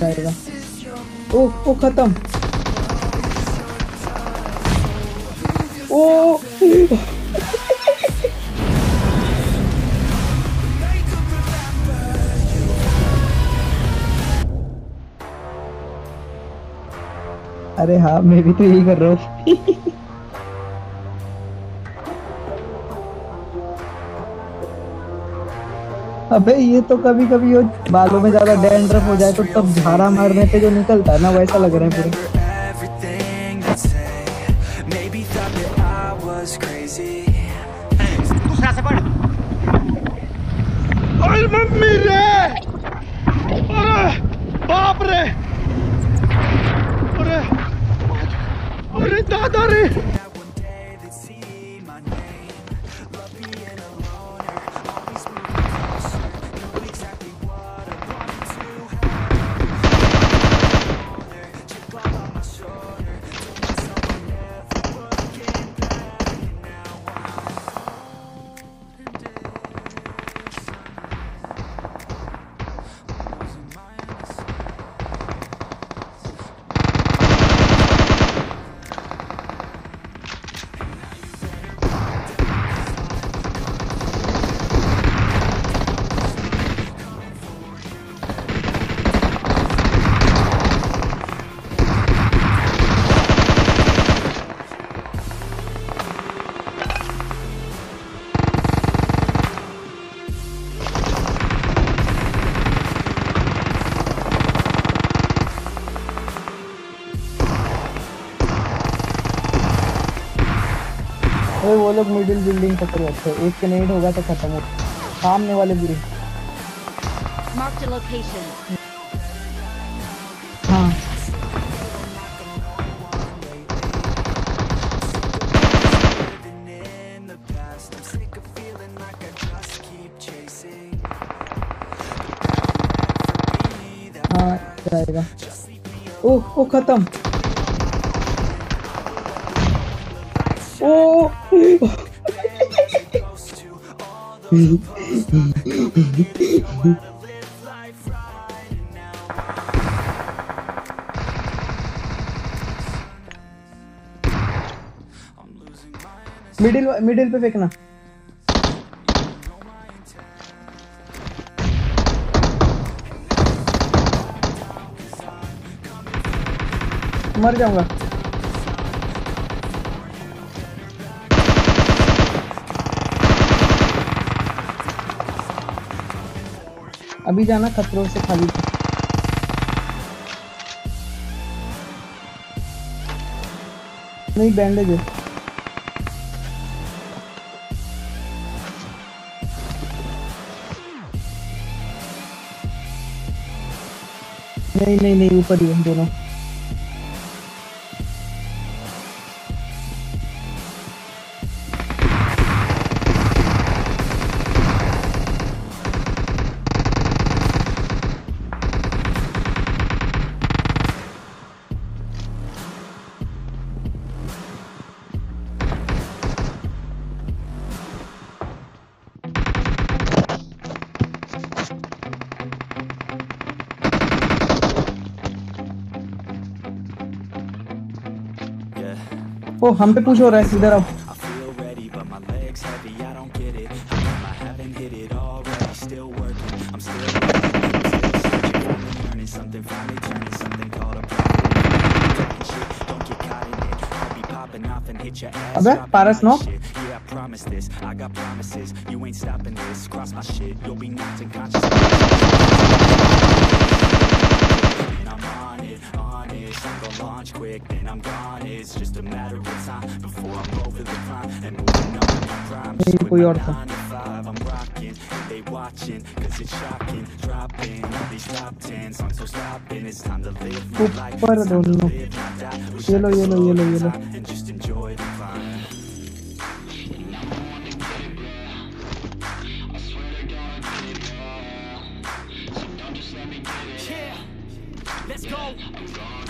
जाएगा ओ ओ खत्म ओ अरे हाँ मैं भी तो यही कर रहा हूँ। अबे, ये तो कभी कभी बालों में ज़्यादा डैंड्रफ हो जाए तो तब झाड़ा मारने पे जो निकलता है ना, वैसा लग रहा है पूरे। अरे दादा रे! अरे वो लोग मिडिल बिल्डिंग पकड़ हैं। एक के नेट होगा तो खत्म हो सामने वाले location. हाँ Living in the past. I'm middle middle पे फेंकना। मर जाऊँगा। अभी जाना खतरों से खाली नहीं बैंडेज है। नहीं नहीं नहीं, ऊपर ही हम दोनों। It. I'll be popping off and hit your ass. अबे, Paras no? promise this. I got promises. You ain't stopping this. Cross my shit. You'll be knocked unconscious. launch quick, then I'm gone. It's just a matter of time before I'm over the climb and moving on with my nine to five, I'm rocking. They watching, cause it's shocking. Dropping all these top tens. I'm so stopping. It's time to live my life. It's time to live my life. Yellow, yellow, yellow, yellow. And just enjoy the. Let's go.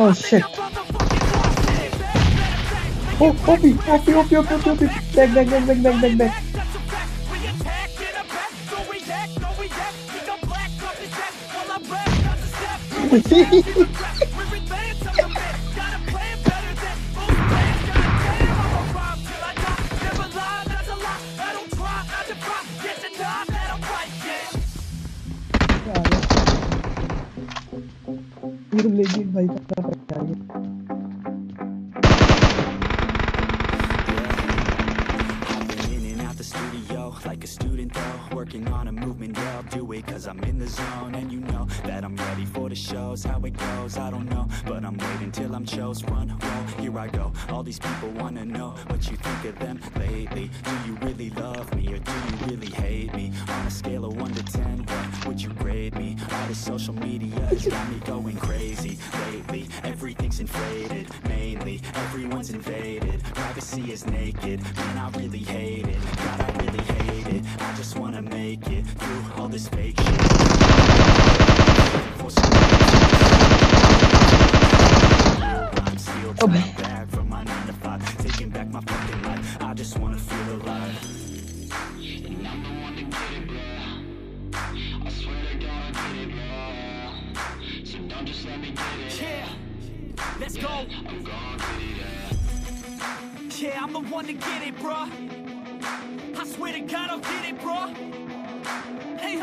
Oh shit. Oh, Opie, Opie, Opie, Opie, Opie, Opie. Back, back, back, back, back, back, back. लेकिन भाई साहब आ गया Been in and out the studio like a student though Working on a movement, yeah I'll do it cause I'm in the zone And you know that I'm ready for the shows How it goes, I don't know But I'm waiting till I'm chose Run, roll, here I go. All these people wanna know What you think of them lately. Do you really love me or do you really hate me? On a scale of 1 to 10, what would you grade me? All this social media has got me going crazy Lately, everything's inflated Mainly, everyone's invaded. Privacy is naked. Man, I really hate it. God, I really hate it. I just wanna make it Through all this fake shit. Some Don't just let me get it. Yeah, let's go. Yeah, I'm the one to get it, bruh. I swear to God, I'll get it, bruh. Hey,